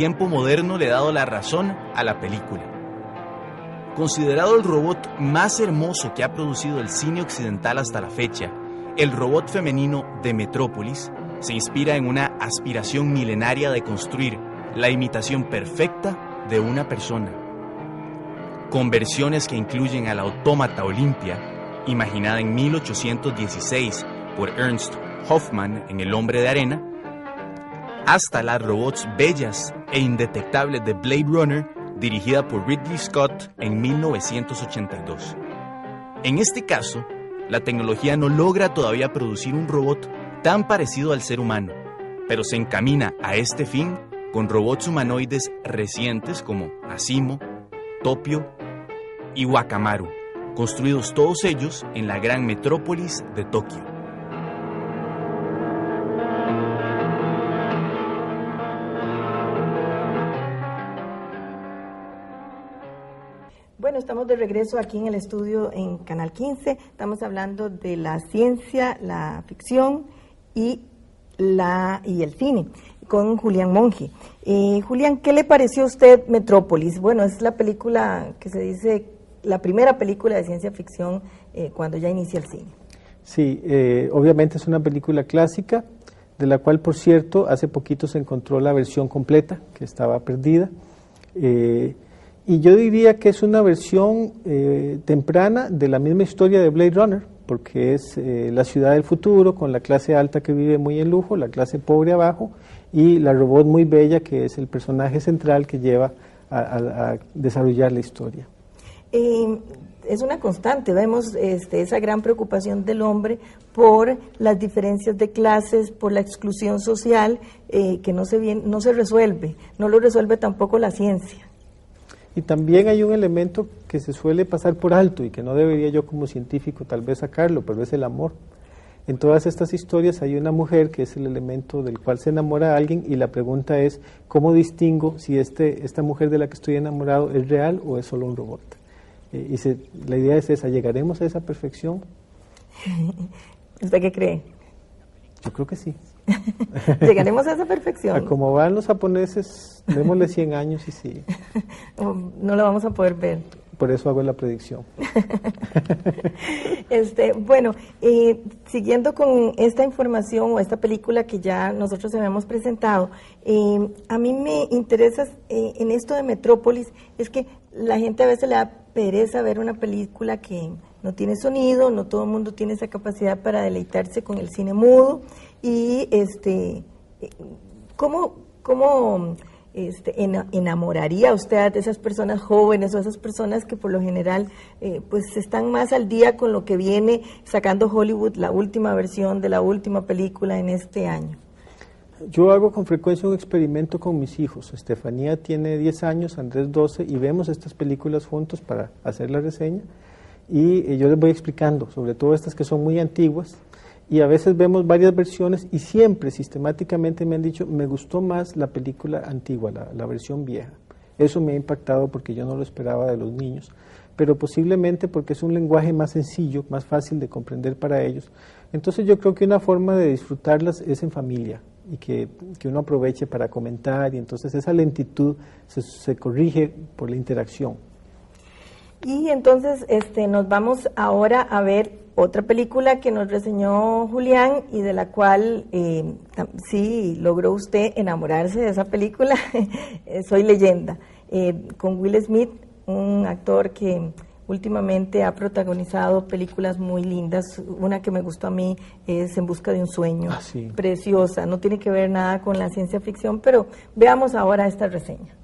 tiempo moderno le ha dado la razón a la película. Considerado el robot más hermoso que ha producido el cine occidental hasta la fecha, el robot femenino de Metrópolis se inspira en una aspiración milenaria de construir la imitación perfecta de una persona. Con versiones que incluyen a la autómata Olimpia, imaginada en 1816 por Ernst Hoffmann en El hombre de arena, hasta las robots bellas e indetectables de Blade Runner, dirigida por Ridley Scott en 1982. En este caso, la tecnología no logra todavía producir un robot tan parecido al ser humano, pero se encamina a este fin con robots humanoides recientes como Asimo, Topio y Wakamaru, construidos todos ellos en la gran metrópolis de Tokio. Bueno, estamos de regreso aquí en el estudio en Canal 15. Estamos hablando de la ciencia, la ficción y, la, y el cine con Julián Monge. Eh, Julián, ¿qué le pareció a usted Metrópolis? Bueno, es la película que se dice, la primera película de ciencia ficción eh, cuando ya inicia el cine. Sí, eh, obviamente es una película clásica, de la cual, por cierto, hace poquito se encontró la versión completa, que estaba perdida. Y yo diría que es una versión eh, temprana de la misma historia de Blade Runner, porque es eh, la ciudad del futuro con la clase alta que vive muy en lujo, la clase pobre abajo y la robot muy bella que es el personaje central que lleva a, desarrollar la historia. es una constante, vemos este, esa gran preocupación del hombre por las diferencias de clases, por la exclusión social eh, que no se, bien, no se resuelve, no lo resuelve tampoco la ciencia. Y también hay un elemento que se suele pasar por alto y que no debería yo como científico tal vez sacarlo, pero es el amor. En todas estas historias hay una mujer que es el elemento del cual se enamora alguien y la pregunta es, ¿cómo distingo si este, esta mujer de la que estoy enamorado es real o es solo un robot? Eh, y la idea es esa, ¿llegaremos a esa perfección? ¿Usted qué cree? Yo creo que sí. Llegaremos a esa perfección. como van los japoneses, démosle 100 años y sí. No lo vamos a poder ver. Por eso hago la predicción. este, bueno, eh, siguiendo con esta información o esta película que ya nosotros habíamos presentado, eh, a mí me interesa eh, en esto de Metrópolis, es que la gente a veces le da pereza ver una película que no tiene sonido, no todo el mundo tiene esa capacidad para deleitarse con el cine mudo y este cómo cómo este, enamoraría usted de esas personas jóvenes o esas personas que por lo general eh, pues están más al día con lo que viene sacando Hollywood la última versión de la última película en este año yo hago con frecuencia un experimento con mis hijos. Estefanía tiene 10 años, Andrés 12, y vemos estas películas juntos para hacer la reseña. Y eh, yo les voy explicando, sobre todo estas que son muy antiguas, y a veces vemos varias versiones y siempre sistemáticamente me han dicho, me gustó más la película antigua, la, versión vieja. Eso me ha impactado porque yo no lo esperaba de los niños, pero posiblemente porque es un lenguaje más sencillo, más fácil de comprender para ellos. Entonces yo creo que una forma de disfrutarlas es en familia y que, uno aproveche para comentar y entonces esa lentitud se, se corrige por la interacción. Y entonces este, nos vamos ahora a ver otra película que nos reseñó Julián y de la cual eh, sí logró usted enamorarse de esa película, eh, Soy leyenda, eh, con Will Smith, un actor que últimamente ha protagonizado películas muy lindas. Una que me gustó a mí es En Busca de un Sueño, ah, preciosa, no tiene que ver nada con la ciencia ficción, pero veamos ahora esta reseña.